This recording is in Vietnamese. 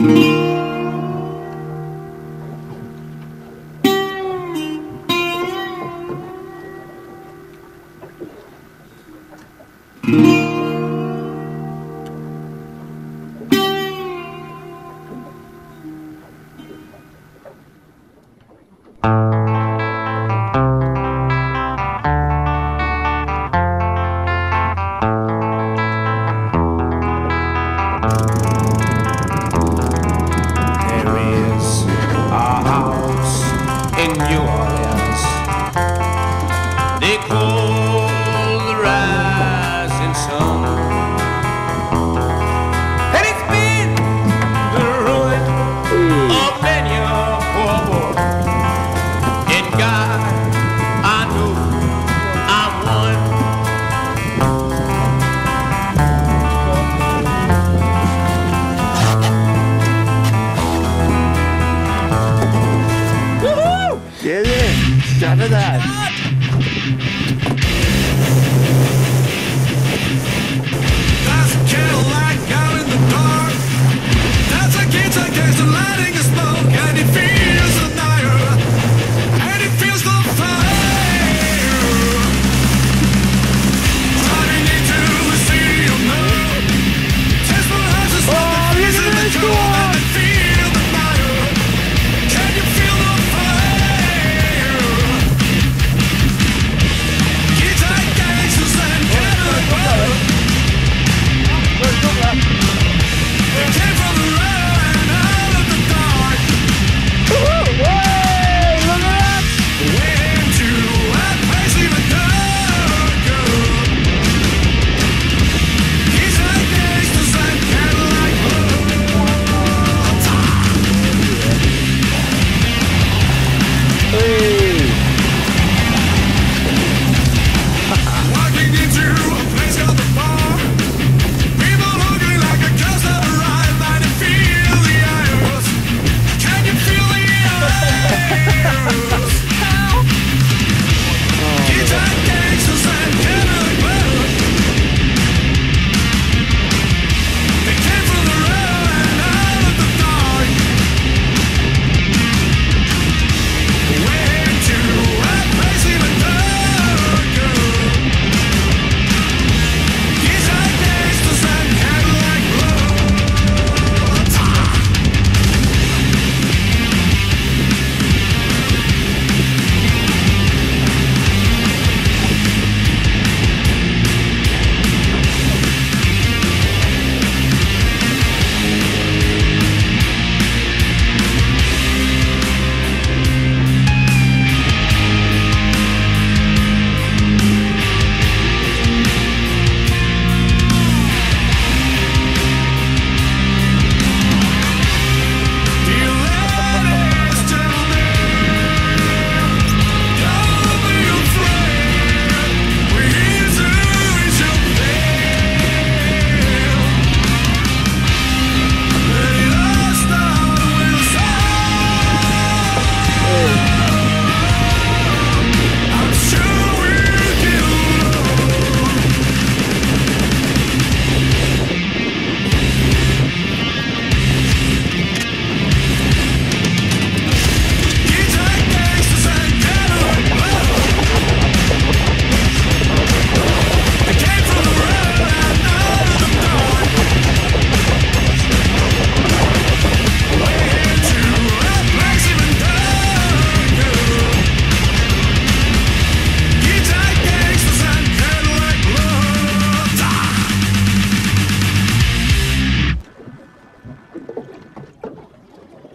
There house in New Orleans. None of that.